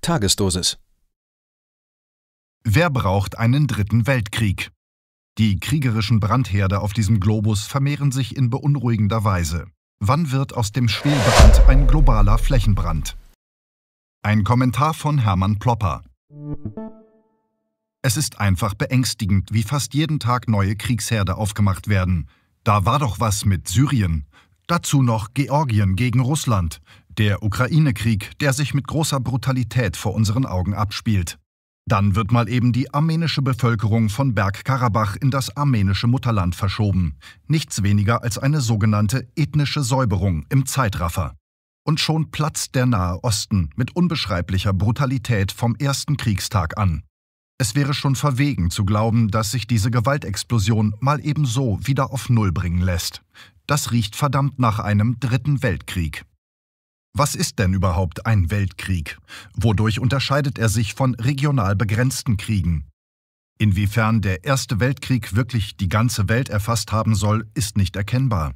Tagesdosis. Wer braucht einen dritten Weltkrieg? Die kriegerischen Brandherde auf diesem Globus vermehren sich in beunruhigender Weise. Wann wird aus dem Schwelbrand ein globaler Flächenbrand? Ein Kommentar von Hermann Plopper. Es ist einfach beängstigend, wie fast jeden Tag neue Kriegsherde aufgemacht werden. Da war doch was mit Syrien. Dazu noch Georgien gegen Russland, der Ukraine-Krieg, der sich mit großer Brutalität vor unseren Augen abspielt. Dann wird mal eben die armenische Bevölkerung von Bergkarabach in das armenische Mutterland verschoben. Nichts weniger als eine sogenannte ethnische Säuberung im Zeitraffer. Und schon platzt der Nahe Osten mit unbeschreiblicher Brutalität vom ersten Kriegstag an. Es wäre schon verwegen zu glauben, dass sich diese Gewaltexplosion mal eben so wieder auf Null bringen lässt. Das riecht verdammt nach einem dritten Weltkrieg. Was ist denn überhaupt ein Weltkrieg? Wodurch unterscheidet er sich von regional begrenzten Kriegen? Inwiefern der Erste Weltkrieg wirklich die ganze Welt erfasst haben soll, ist nicht erkennbar.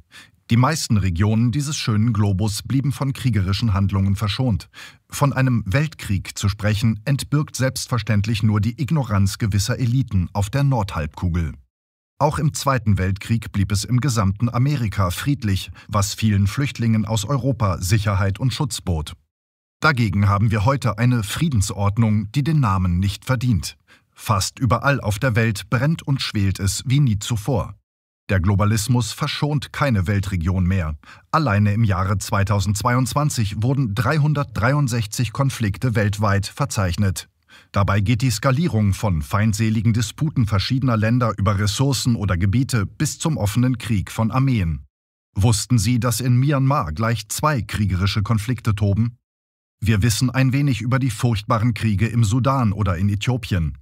Die meisten Regionen dieses schönen Globus blieben von kriegerischen Handlungen verschont. Von einem Weltkrieg zu sprechen, entbirgt selbstverständlich nur die Ignoranz gewisser Eliten auf der Nordhalbkugel. Auch im Zweiten Weltkrieg blieb es im gesamten Amerika friedlich, was vielen Flüchtlingen aus Europa Sicherheit und Schutz bot. Dagegen haben wir heute eine Friedensordnung, die den Namen nicht verdient. Fast überall auf der Welt brennt und schwelt es wie nie zuvor. Der Globalismus verschont keine Weltregion mehr. Alleine im Jahre 2022 wurden 363 Konflikte weltweit verzeichnet. Dabei geht die Skalierung von feindseligen Disputen verschiedener Länder über Ressourcen oder Gebiete bis zum offenen Krieg von Armeen. Wussten Sie, dass in Myanmar gleich zwei kriegerische Konflikte toben? Wir wissen ein wenig über die furchtbaren Kriege im Sudan oder in Äthiopien.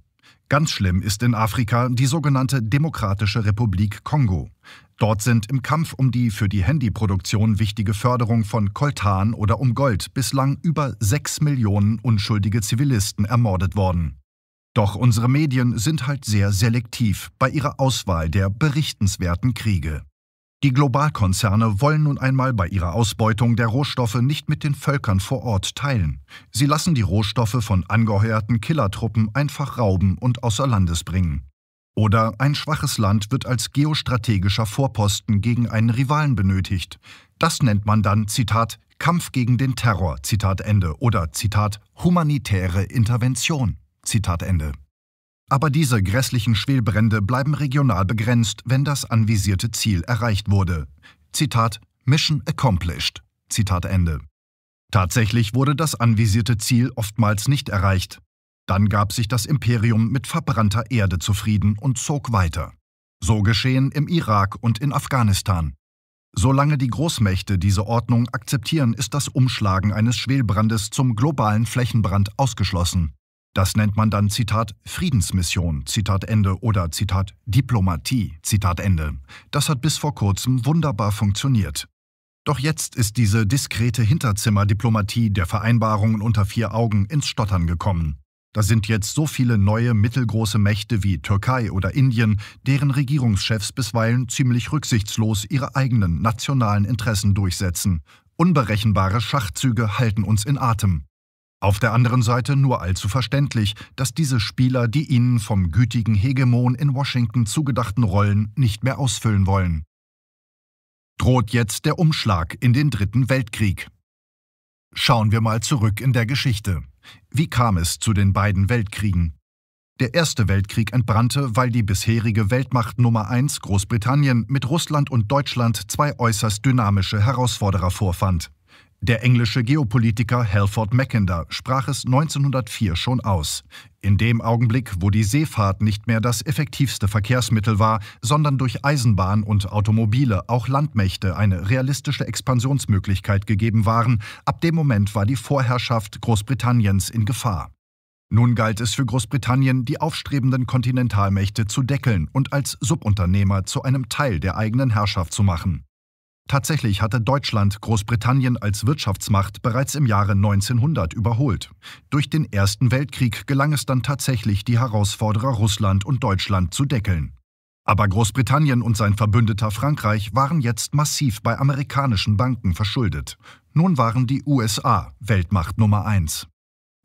Ganz schlimm ist in Afrika die sogenannte Demokratische Republik Kongo. Dort sind im Kampf um die für die Handyproduktion wichtige Förderung von Koltan oder um Gold bislang über sechs Millionen unschuldige Zivilisten ermordet worden. Doch unsere Medien sind halt sehr selektiv bei ihrer Auswahl der berichtenswerten Kriege. Die Globalkonzerne wollen nun einmal bei ihrer Ausbeutung der Rohstoffe nicht mit den Völkern vor Ort teilen. Sie lassen die Rohstoffe von angeheuerten Killertruppen einfach rauben und außer Landes bringen. Oder ein schwaches Land wird als geostrategischer Vorposten gegen einen Rivalen benötigt. Das nennt man dann, Zitat, Kampf gegen den Terror, Zitat Ende, oder Zitat, humanitäre Intervention, Zitat Ende. Aber diese grässlichen Schwelbrände bleiben regional begrenzt, wenn das anvisierte Ziel erreicht wurde. Zitat Mission accomplished. Zitat Ende. Tatsächlich wurde das anvisierte Ziel oftmals nicht erreicht. Dann gab sich das Imperium mit verbrannter Erde zufrieden und zog weiter. So geschehen im Irak und in Afghanistan. Solange die Großmächte diese Ordnung akzeptieren, ist das Umschlagen eines Schwelbrandes zum globalen Flächenbrand ausgeschlossen. Das nennt man dann Zitat Friedensmission, Zitat Ende oder Zitat Diplomatie, Zitat Ende. Das hat bis vor kurzem wunderbar funktioniert. Doch jetzt ist diese diskrete Hinterzimmerdiplomatie der Vereinbarungen unter vier Augen ins Stottern gekommen. Da sind jetzt so viele neue mittelgroße Mächte wie Türkei oder Indien, deren Regierungschefs bisweilen ziemlich rücksichtslos ihre eigenen nationalen Interessen durchsetzen. Unberechenbare Schachzüge halten uns in Atem. Auf der anderen Seite nur allzu verständlich, dass diese Spieler die ihnen vom gütigen Hegemon in Washington zugedachten Rollen nicht mehr ausfüllen wollen. Droht jetzt der Umschlag in den Dritten Weltkrieg. Schauen wir mal zurück in der Geschichte. Wie kam es zu den beiden Weltkriegen? Der Erste Weltkrieg entbrannte, weil die bisherige Weltmacht Nummer 1 Großbritannien mit Russland und Deutschland zwei äußerst dynamische Herausforderer vorfand. Der englische Geopolitiker Halford Mackinder sprach es 1904 schon aus. In dem Augenblick, wo die Seefahrt nicht mehr das effektivste Verkehrsmittel war, sondern durch Eisenbahn und Automobile auch Landmächte eine realistische Expansionsmöglichkeit gegeben waren, ab dem Moment war die Vorherrschaft Großbritanniens in Gefahr. Nun galt es für Großbritannien, die aufstrebenden Kontinentalmächte zu deckeln und als Subunternehmer zu einem Teil der eigenen Herrschaft zu machen. Tatsächlich hatte Deutschland Großbritannien als Wirtschaftsmacht bereits im Jahre 1900 überholt. Durch den Ersten Weltkrieg gelang es dann tatsächlich, die Herausforderer Russland und Deutschland zu deckeln. Aber Großbritannien und sein Verbündeter Frankreich waren jetzt massiv bei amerikanischen Banken verschuldet. Nun waren die USA Weltmacht Nummer eins.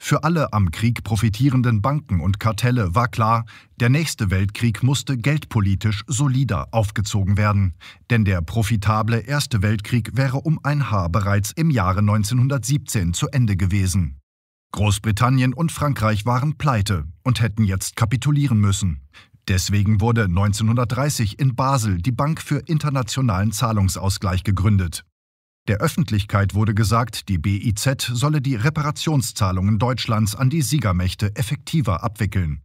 Für alle am Krieg profitierenden Banken und Kartelle war klar, der nächste Weltkrieg musste geldpolitisch solider aufgezogen werden, denn der profitable Erste Weltkrieg wäre um ein Haar bereits im Jahre 1917 zu Ende gewesen. Großbritannien und Frankreich waren pleite und hätten jetzt kapitulieren müssen. Deswegen wurde 1930 in Basel die Bank für internationalen Zahlungsausgleich gegründet. Der Öffentlichkeit wurde gesagt, die BIZ solle die Reparationszahlungen Deutschlands an die Siegermächte effektiver abwickeln.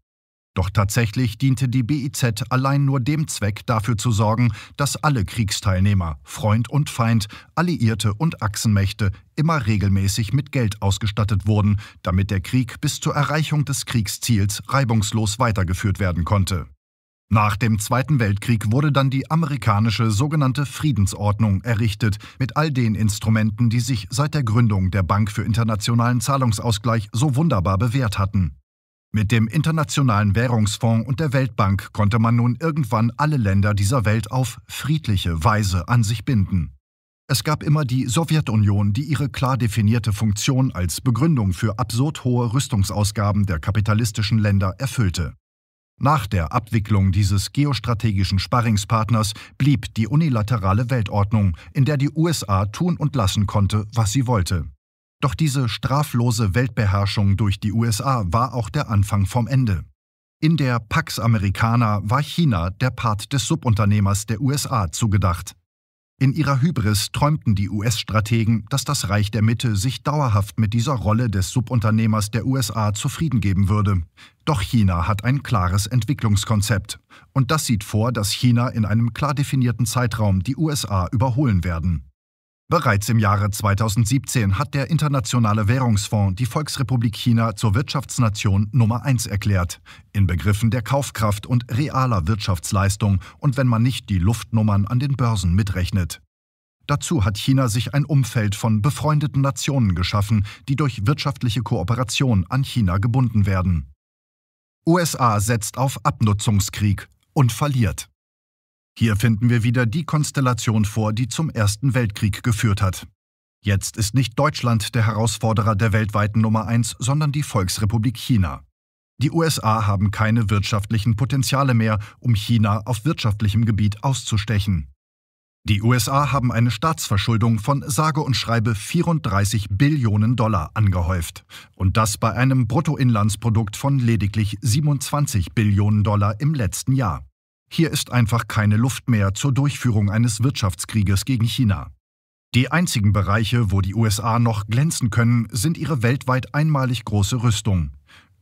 Doch tatsächlich diente die BIZ allein nur dem Zweck, dafür zu sorgen, dass alle Kriegsteilnehmer, Freund und Feind, Alliierte und Achsenmächte immer regelmäßig mit Geld ausgestattet wurden, damit der Krieg bis zur Erreichung des Kriegsziels reibungslos weitergeführt werden konnte. Nach dem Zweiten Weltkrieg wurde dann die amerikanische sogenannte Friedensordnung errichtet, mit all den Instrumenten, die sich seit der Gründung der Bank für internationalen Zahlungsausgleich so wunderbar bewährt hatten. Mit dem Internationalen Währungsfonds und der Weltbank konnte man nun irgendwann alle Länder dieser Welt auf friedliche Weise an sich binden. Es gab immer die Sowjetunion, die ihre klar definierte Funktion als Begründung für absurd hohe Rüstungsausgaben der kapitalistischen Länder erfüllte. Nach der Abwicklung dieses geostrategischen Sparringspartners blieb die unilaterale Weltordnung, in der die USA tun und lassen konnte, was sie wollte. Doch diese straflose Weltbeherrschung durch die USA war auch der Anfang vom Ende. In der Pax Americana war China der Part des Subunternehmers der USA zugedacht. In ihrer Hybris träumten die US-Strategen, dass das Reich der Mitte sich dauerhaft mit dieser Rolle des Subunternehmers der USA zufrieden geben würde. Doch China hat ein klares Entwicklungskonzept. Und das sieht vor, dass China in einem klar definierten Zeitraum die USA überholen werden. Bereits im Jahre 2017 hat der Internationale Währungsfonds die Volksrepublik China zur Wirtschaftsnation Nummer 1 erklärt, in Begriffen der Kaufkraft und realer Wirtschaftsleistung und wenn man nicht die Luftnummern an den Börsen mitrechnet. Dazu hat China sich ein Umfeld von befreundeten Nationen geschaffen, die durch wirtschaftliche Kooperation an China gebunden werden. USA setzt auf Abnutzungskrieg und verliert. Hier finden wir wieder die Konstellation vor, die zum Ersten Weltkrieg geführt hat. Jetzt ist nicht Deutschland der Herausforderer der weltweiten Nummer eins, sondern die Volksrepublik China. Die USA haben keine wirtschaftlichen Potenziale mehr, um China auf wirtschaftlichem Gebiet auszustechen. Die USA haben eine Staatsverschuldung von sage und schreibe 34 Billionen Dollar angehäuft. Und das bei einem Bruttoinlandsprodukt von lediglich 27 Billionen Dollar im letzten Jahr. Hier ist einfach keine Luft mehr zur Durchführung eines Wirtschaftskrieges gegen China. Die einzigen Bereiche, wo die USA noch glänzen können, sind ihre weltweit einmalig große Rüstung.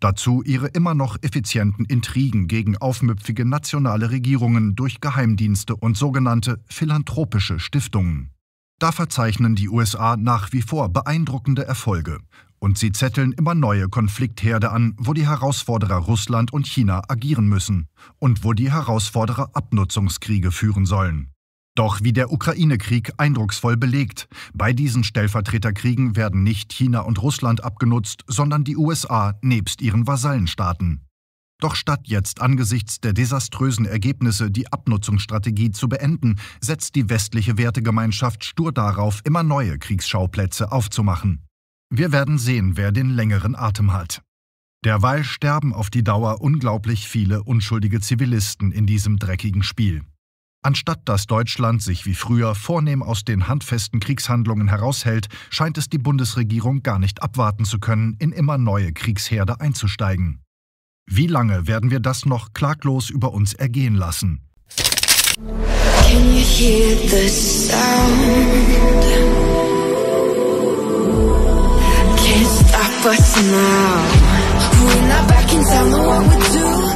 Dazu ihre immer noch effizienten Intrigen gegen aufmüpfige nationale Regierungen durch Geheimdienste und sogenannte philanthropische Stiftungen. Da verzeichnen die USA nach wie vor beeindruckende Erfolge und sie zetteln immer neue Konfliktherde an, wo die Herausforderer Russland und China agieren müssen und wo die Herausforderer Abnutzungskriege führen sollen. Doch wie der Ukraine-Krieg eindrucksvoll belegt, bei diesen Stellvertreterkriegen werden nicht China und Russland abgenutzt, sondern die USA nebst ihren Vasallenstaaten. Doch statt jetzt angesichts der desaströsen Ergebnisse die Abnutzungsstrategie zu beenden, setzt die westliche Wertegemeinschaft stur darauf, immer neue Kriegsschauplätze aufzumachen. Wir werden sehen, wer den längeren Atem hat. Derweil sterben auf die Dauer unglaublich viele unschuldige Zivilisten in diesem dreckigen Spiel. Anstatt dass Deutschland sich wie früher vornehm aus den handfesten Kriegshandlungen heraushält, scheint es die Bundesregierung gar nicht abwarten zu können, in immer neue Kriegsherde einzusteigen. Wie lange werden wir das noch klaglos über uns ergehen lassen? Can you hear the sound? Us now. We're not back in town, know what we do